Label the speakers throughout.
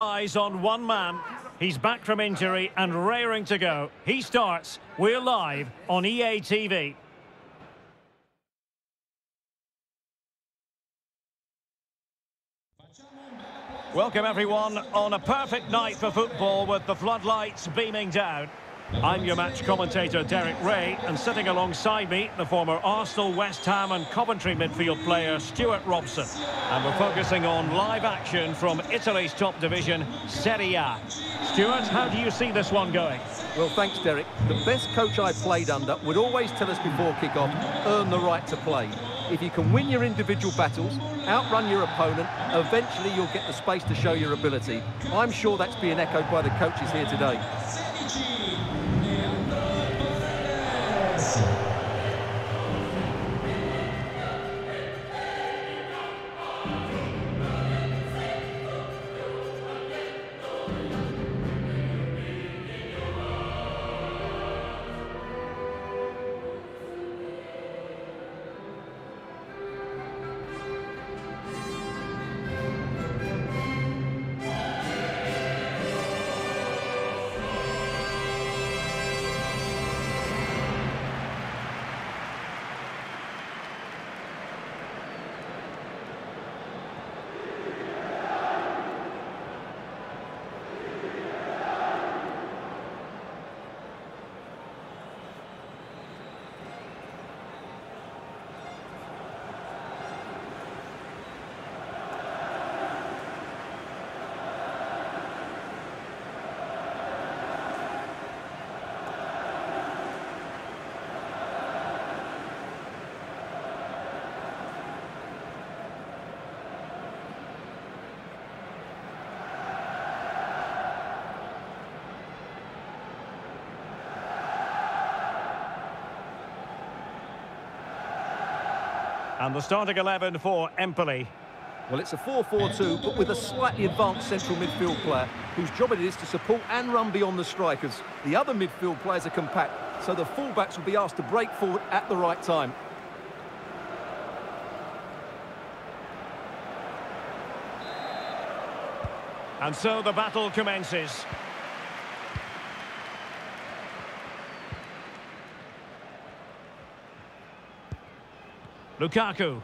Speaker 1: Eyes on one man. He's back from injury and raring to go. He starts. We're live on EA TV. Welcome everyone on a perfect night for football with the floodlights beaming down. I'm your match commentator Derek Ray and sitting alongside me the former Arsenal, West Ham and Coventry midfield player Stuart Robson. And we're focusing on live action from Italy's top division, Serie A. Stuart, how do you see this one going?
Speaker 2: Well, thanks, Derek. The best coach I played under would always tell us before kick-off, earn the right to play. If you can win your individual battles, outrun your opponent, eventually you'll get the space to show your ability. I'm sure that's being echoed by the coaches here today.
Speaker 1: And the starting 11 for Empoli.
Speaker 2: Well, it's a 4-4-2, but with a slightly advanced central midfield player whose job it is to support and run beyond the strikers. The other midfield players are compact, so the fullbacks will be asked to break forward at the right time.
Speaker 1: And so the battle commences. Lukaku.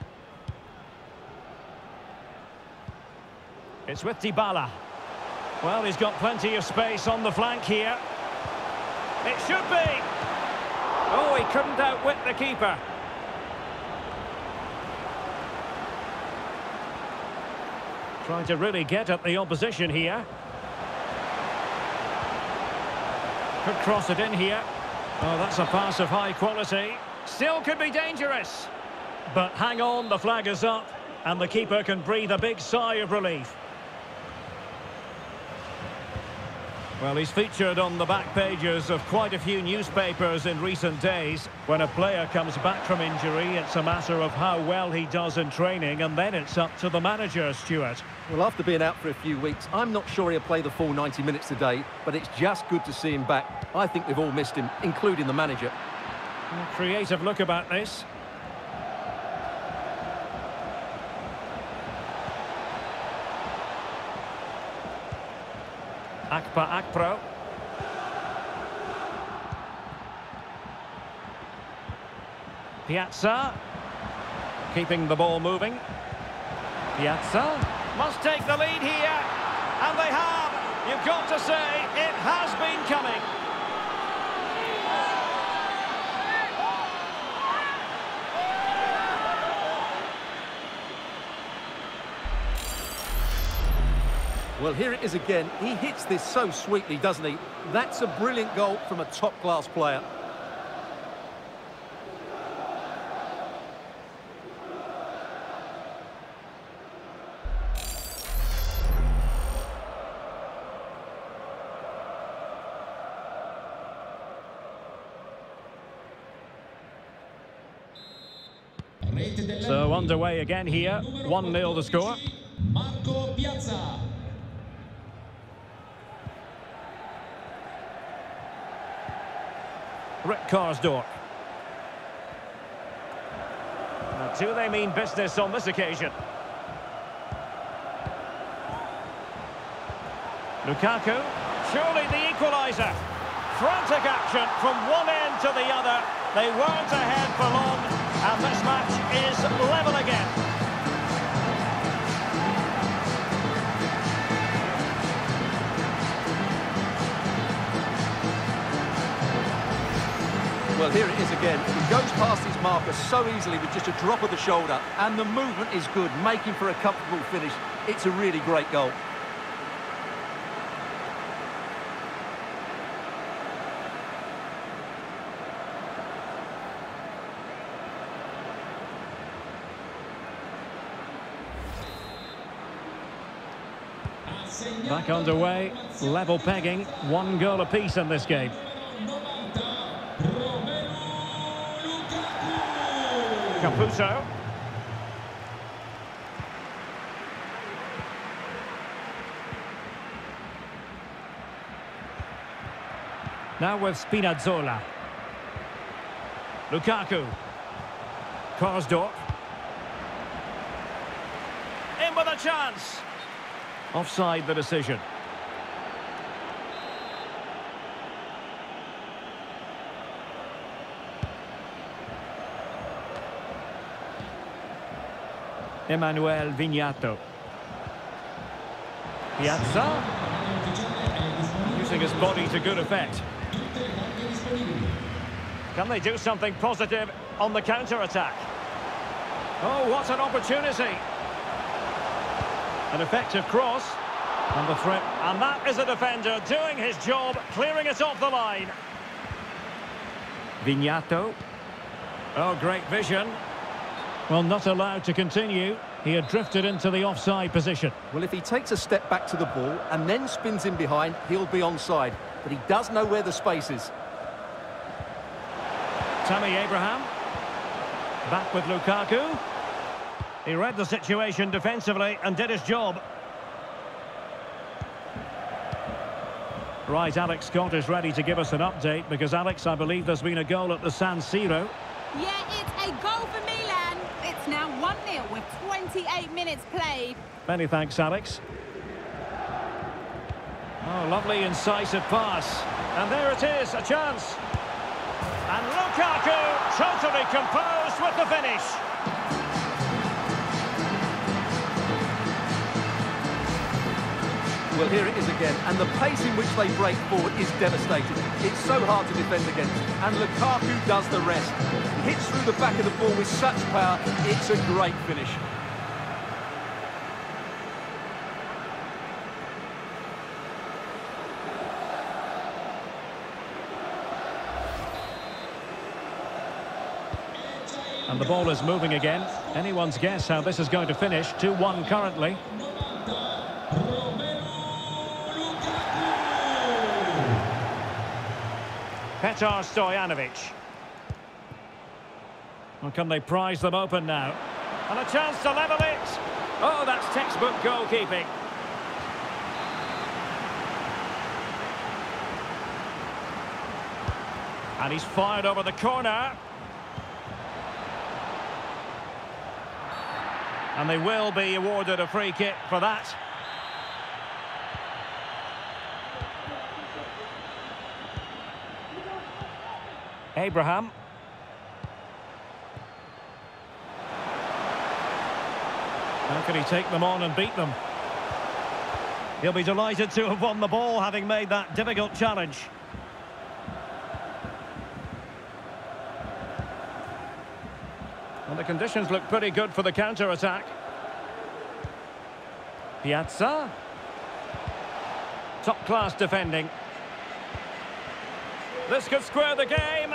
Speaker 1: It's with Dybala. Well, he's got plenty of space on the flank here. It should be. Oh, he couldn't outwit the keeper. Trying to really get at the opposition here. Could cross it in here. Oh, that's a pass of high quality. Still could be dangerous. But hang on, the flag is up, and the keeper can breathe a big sigh of relief. Well, he's featured on the back pages of quite a few newspapers in recent days. When a player comes back from injury, it's a matter of how well he does in training, and then it's up to the manager, Stuart.
Speaker 2: Well, after being out for a few weeks, I'm not sure he'll play the full 90 minutes today, but it's just good to see him back. I think we've all missed him, including the manager.
Speaker 1: Creative look about this. Akpa Akpro. Piazza. Keeping the ball moving. Piazza. Must take the lead here. And they have. You've got to say, it has been coming.
Speaker 2: Well, here it is again. He hits this so sweetly, doesn't he? That's a brilliant goal from a top-class player.
Speaker 1: So underway again here. 1-0 the score.
Speaker 3: Marco Piazza.
Speaker 1: Rick Karsdorp. Now, do they mean business on this occasion? Lukaku, surely the equaliser. Frantic action from one end to the other. They weren't ahead for long, and this match is level again.
Speaker 2: Well, here it is again. He goes past his marker so easily with just a drop of the shoulder, and the movement is good, making for a comfortable finish. It's a really great goal.
Speaker 1: Back underway, level pegging, one goal apiece in this game. Caputo. Now with Spinazzola. Lukaku. Karsdorp. In with a chance. Offside the decision. Emanuel Vignato. Piazza. Using his body to good effect. Can they do something positive on the counter-attack? Oh, what an opportunity. An effective cross. And the threat. And that is a defender doing his job, clearing it off the line. Vignato. Oh, great vision. Well, not allowed to continue. He had drifted into the offside position.
Speaker 2: Well, if he takes a step back to the ball and then spins in behind, he'll be onside. But he does know where the space is.
Speaker 1: Tammy Abraham. Back with Lukaku. He read the situation defensively and did his job. Right, Alex Scott is ready to give us an update because, Alex, I believe there's been a goal at the San Siro.
Speaker 4: Yeah, it's a goal for Milan. 28 minutes played.
Speaker 1: Many thanks, Alex. Oh, lovely incisive pass. And there it is, a chance. And Lukaku totally composed with the finish.
Speaker 2: Well, here it is again, and the pace in which they break forward is devastating. It's so hard to defend against, and Lukaku does the rest. Hits through the back of the ball with such power, it's a great finish.
Speaker 1: And the ball is moving again. Anyone's guess how this is going to finish. 2-1 currently. Petar Stojanovic. Well, can they prize them open now? And a chance to level it. Oh, that's textbook goalkeeping. And he's fired over the corner. And they will be awarded a free kick for that. Abraham. How can he take them on and beat them? He'll be delighted to have won the ball, having made that difficult challenge. And the conditions look pretty good for the counter-attack. Piazza. Top-class defending. This could square the game,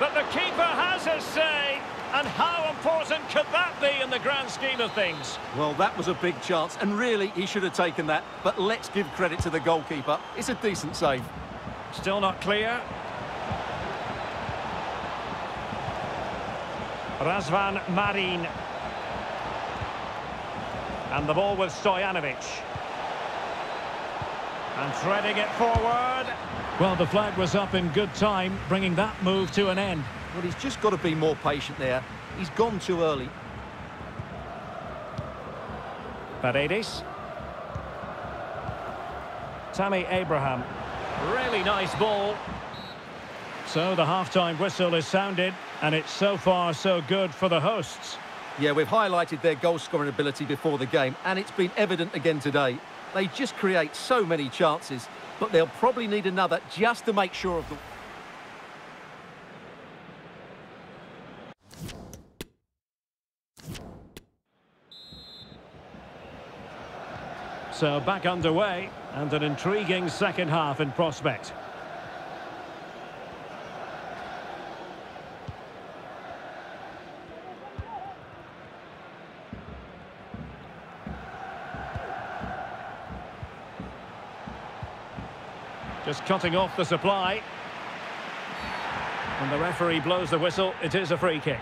Speaker 1: but the keeper has his say. And how important could that be in the grand scheme of things?
Speaker 2: Well, that was a big chance, and really, he should have taken that. But let's give credit to the goalkeeper. It's a decent save.
Speaker 1: Still not clear. Razvan Marin. And the ball with Stojanovic. And threading it forward. Well, the flag was up in good time, bringing that move to an end.
Speaker 2: Well, he's just got to be more patient there. He's gone too early.
Speaker 1: Paredes. Tammy Abraham. Really nice ball. So the half-time whistle is sounded, and it's so far so good for the hosts.
Speaker 2: Yeah, we've highlighted their goal-scoring ability before the game, and it's been evident again today. They just create so many chances, but they'll probably need another just to make sure of the...
Speaker 1: So back underway, and an intriguing second half in prospect. Just cutting off the supply. And the referee blows the whistle. It is a free kick.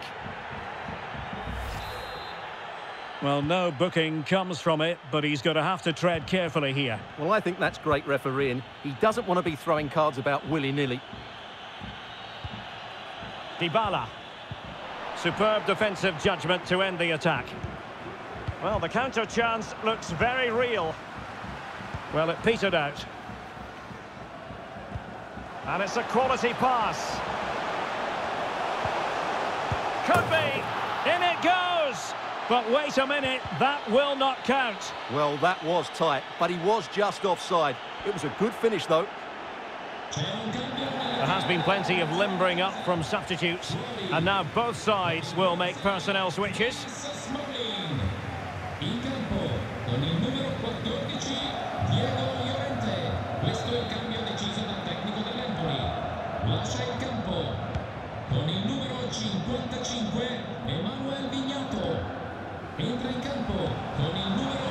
Speaker 1: Well, no booking comes from it, but he's going to have to tread carefully here.
Speaker 2: Well, I think that's great refereeing. He doesn't want to be throwing cards about willy-nilly.
Speaker 1: Dybala. Superb defensive judgment to end the attack. Well, the counter chance looks very real. Well, it petered out. And it's a quality pass. Could be. In it goes. But wait a minute, that will not count.
Speaker 2: Well, that was tight, but he was just offside. It was a good finish, though.
Speaker 1: There has been plenty of limbering up from substitutes. And now both sides will make personnel switches.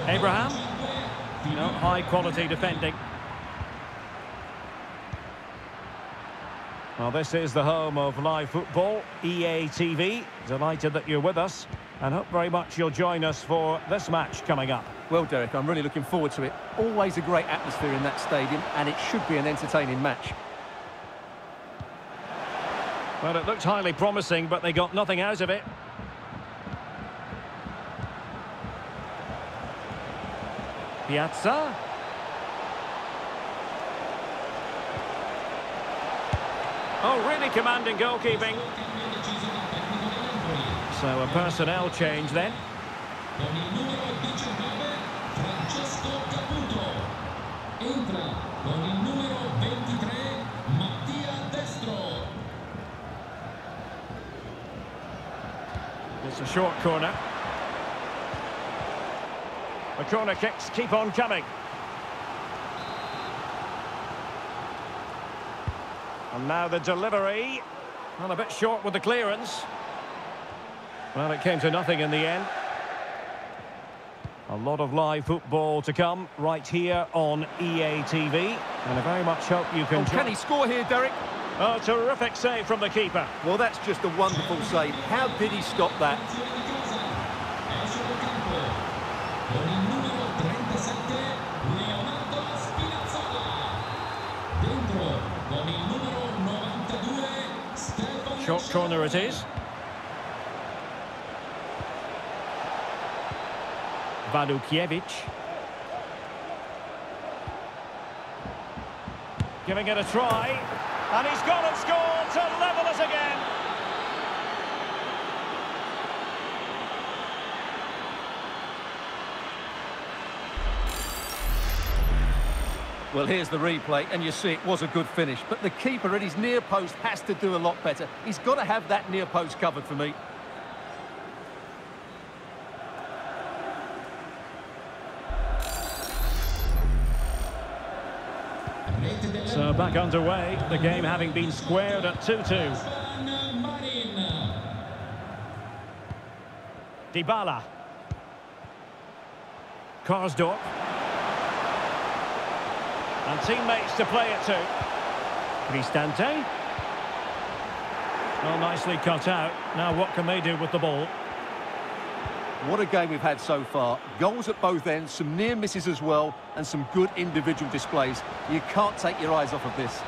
Speaker 1: Abraham.
Speaker 3: 45
Speaker 1: No, high quality defending. Well, this is the home of live football, EA TV. Delighted that you're with us and hope very much you'll join us for this match coming up.
Speaker 2: Well, Derek, I'm really looking forward to it. Always a great atmosphere in that stadium, and it should be an entertaining match.
Speaker 1: Well, it looked highly promising, but they got nothing out of it. Piazza. Oh, really commanding goalkeeping. So a personnel change then.
Speaker 3: con il numero 19 Francesco Caputo. Entra con il 23 Mattia Destro.
Speaker 1: It's a short corner. The corner kicks keep on coming. And now the delivery. Well, a bit short with the clearance. Well, it came to nothing in the end. A lot of live football to come right here on EA TV. And I very much hope you can...
Speaker 2: Oh, can he score here, Derek?
Speaker 1: Oh, terrific save from the keeper.
Speaker 2: Well, that's just a wonderful save. How did he stop that?
Speaker 1: Short corner it is. Walukiewicz. Giving it a try. And he's gone and scored to level it again.
Speaker 2: Well, here's the replay, and you see it was a good finish. But the keeper at his near post has to do a lot better. He's got to have that near post covered for me.
Speaker 1: So back underway, the game having been squared at 2-2.
Speaker 3: Stan Marin.
Speaker 1: Dybala. Karsdorp. And teammates to play it to. Cristante. Well, nicely cut out. Now what can they do with the ball?
Speaker 2: What a game we've had so far. Goals at both ends, some near misses as well, and some good individual displays. You can't take your eyes off of this.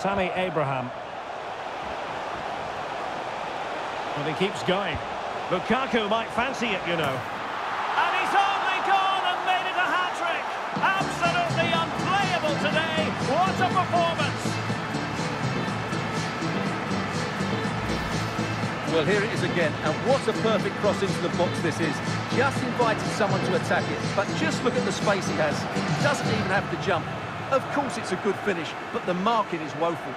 Speaker 1: Tammy Abraham. Well, he keeps going. Lukaku might fancy it, you know. And he's only gone and made it a hat-trick. Absolutely unplayable today. What a performance.
Speaker 2: Well, here it is again, and what a perfect cross into the box this is. Just invited someone to attack it, but just look at the space he has. Doesn't even have to jump. Of course it's a good finish, but the marking is woeful.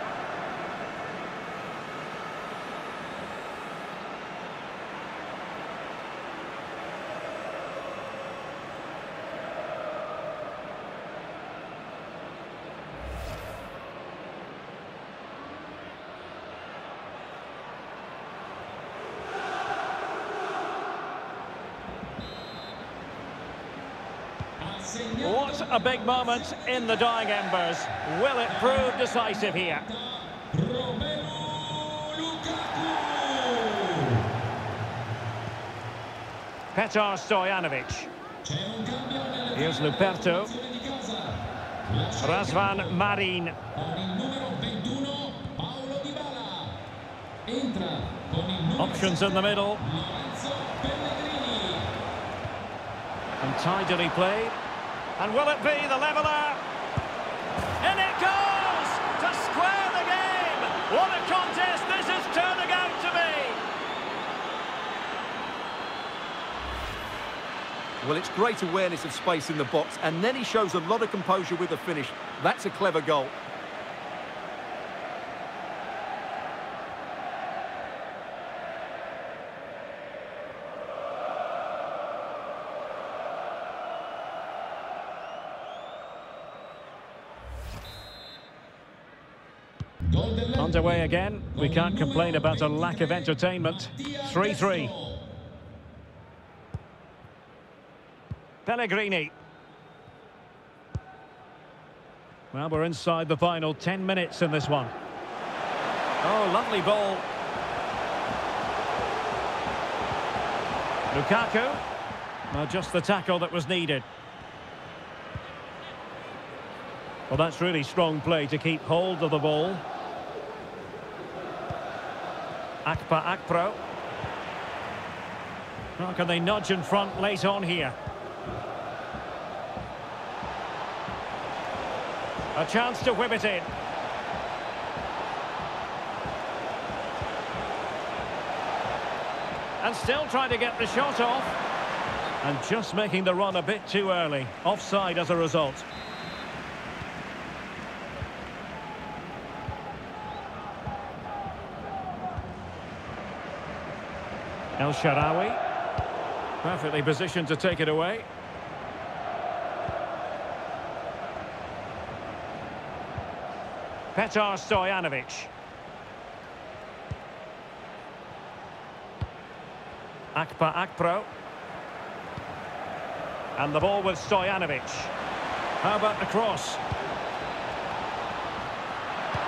Speaker 1: What a big moment in the dying embers. Will it prove decisive here? Petar Stojanovic. Here's Luperto. Razvan Marin.
Speaker 3: con il numero 21 Paolo Dybala. Entra con il numero
Speaker 1: Options in the middle. And tidily played. And will it be the leveller? In it goes! To square the game! What a contest this is turning out to be!
Speaker 2: Well, it's great awareness of space in the box, and then he shows a lot of composure with the finish. That's a clever goal.
Speaker 1: Underway again. We can't complain about a lack of entertainment.
Speaker 3: Mattia
Speaker 1: 3-3. Pellegrini. Well, we're inside the final 10 minutes in this one. Oh, lovely ball. Lukaku. Well, just the tackle that was needed. Well, that's really strong play to keep hold of the ball. Akpa Akpro. Well, can they nudge in front late on here? A chance to whip it in. And still trying to get the shot off. And just making the run a bit too early. Offside as a result. El Shaarawy. Perfectly positioned to take it away. Petar Stojanovic. Akpa Akpro. And the ball with Stojanovic. How about the cross?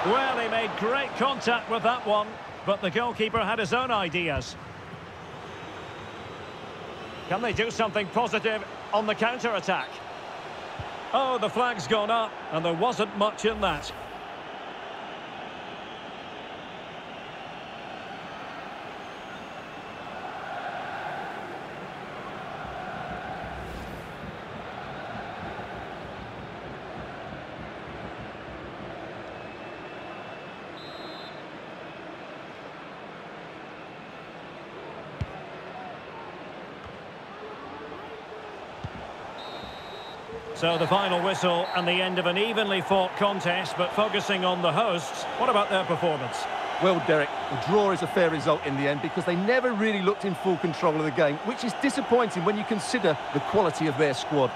Speaker 1: Well, he made great contact with that one, but the goalkeeper had his own ideas. Can they do something positive on the counter-attack? Oh, the flag's gone up, and there wasn't much in that. So the final whistle and the end of an evenly fought contest, but focusing on the hosts, what about their performance?
Speaker 2: Well, Derek, the draw is a fair result in the end because they never really looked in full control of the game, which is disappointing when you consider the quality of their squad.